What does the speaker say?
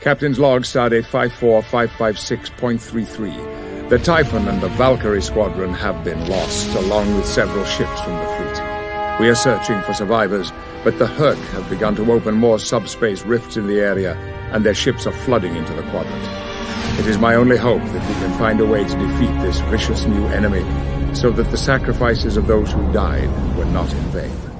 Captain's log, Stardate 54556.33. The Typhon and the Valkyrie squadron have been lost, along with several ships from the fleet. We are searching for survivors, but the Herc have begun to open more subspace rifts in the area, and their ships are flooding into the quadrant. It is my only hope that we can find a way to defeat this vicious new enemy, so that the sacrifices of those who died were not in vain.